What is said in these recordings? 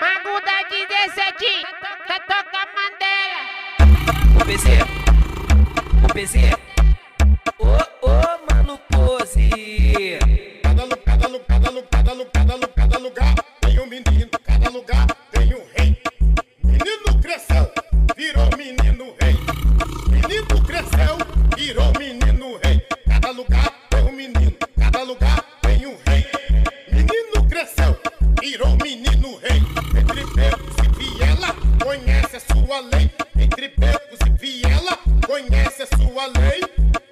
Mago da 17, tá toca Mandela. O PC, o PC, ô ô mano pose. Cada, lu- cada, lu- cada, lu- cada, lu- cada, lu- cada lugar tem um menino, cada lugar tem um rei. Menino cresceu, virou menino rei. Menino cresceu, virou menino rei. Cada lugar tem um menino, cada lugar tem um rei. Menino cresceu, virou menino rei. Entre becos e viela, conhece a sua lei. Entre becos e viela, conhece a sua lei.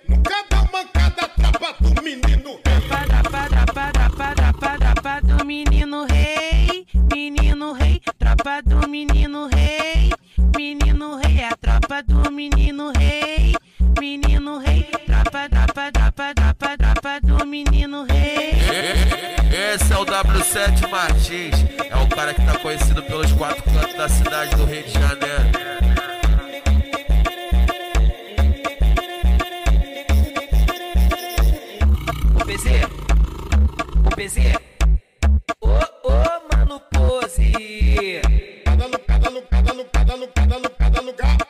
Nunca dá mancada, trapa do menino rei. Trapa, trapa, trapa, trapa, trapa do menino rei, menino rei, tropa do menino rei, menino rei, a tropa do menino rei, menino rei, tropa, tropa, tropa, tropa, tropa do menino rei. Esse é o W7 Martins, é o cara que tá conhecido pelos quatro cantos da cidade do Rio de Janeiro. O PC, ô ô mano pose. Cada, lu- cada, lu- cada, lu- cada, lu- cada, lu- cada lugar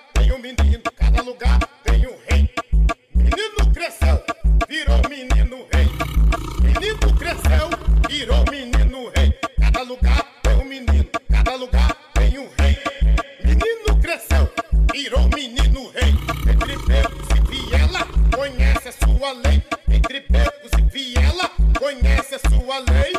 lugar tem um menino, cada lugar tem um rei. Menino cresceu, virou menino rei. Entre becos e viela, conhece a sua lei. Entre becos e viela, conhece a sua lei.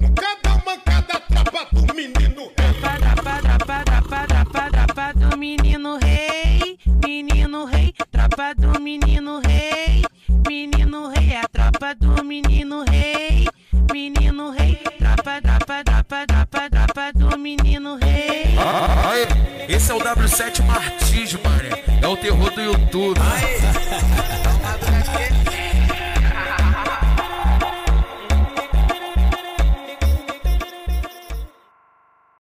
Nunca dá mancada, trapa do menino rei. Trapa, trapa, trapa, trapa, trapa do menino rei, menino rei, tropa do menino rei, menino rei, a tropa do menino esse é o W7 Martins, mané. É o terror do YouTube.